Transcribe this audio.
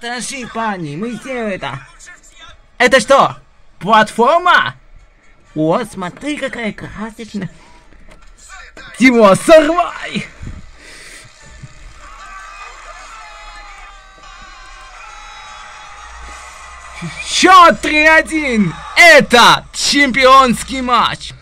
Подожди, парни, мы сделали это. Это что? Платформа? О, смотри, какая красочная. Тимо, сорвай! Счет 3-1! Это чемпионский матч!